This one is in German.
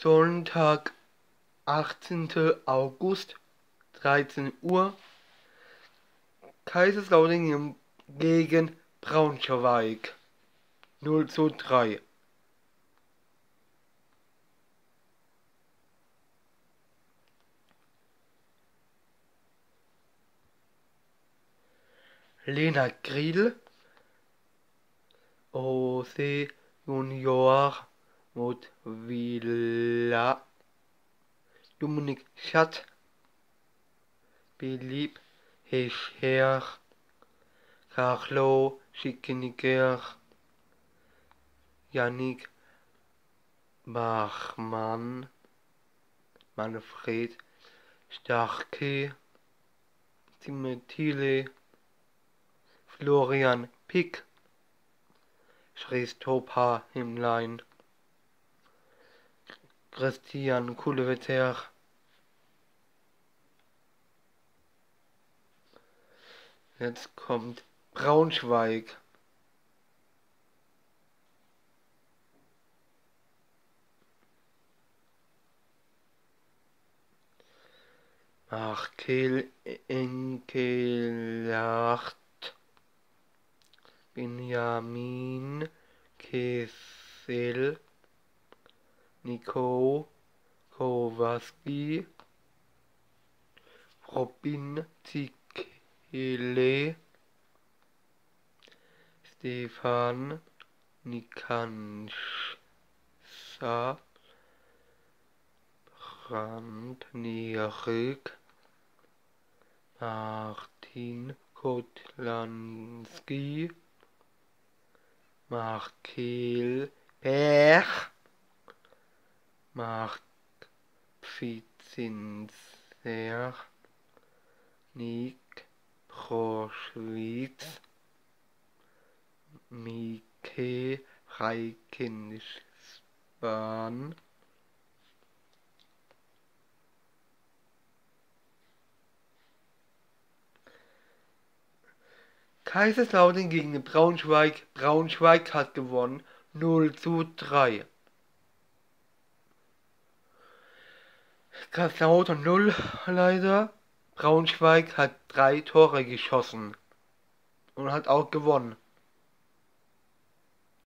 Sonntag, 18. August, 13 Uhr. Kaiserslautern gegen Braunschweig 0 zu 3. Lena Grill, OC Junior Villa, Dominik Schatt, Philipp Hescher, Carlo Schickeniger, Yannick Bachmann, Manfred Starke, Timothy Florian Pick, Christopher Himlein, Christian Kulewetter, Jetzt kommt Braunschweig. Achkel Enkelacht Benjamin Kessel Nico Kowalski Robin Zikele Stefan Nikanscha Brand Nierig Martin Kotlanski Markel Pech Mark Pfitzinser Nick Proschwitz Mike Reikenspan Kaiserslautern gegen Braunschweig. Braunschweig hat gewonnen 0 zu 3. Kaiserslautern 0 leider. Braunschweig hat drei Tore geschossen und hat auch gewonnen.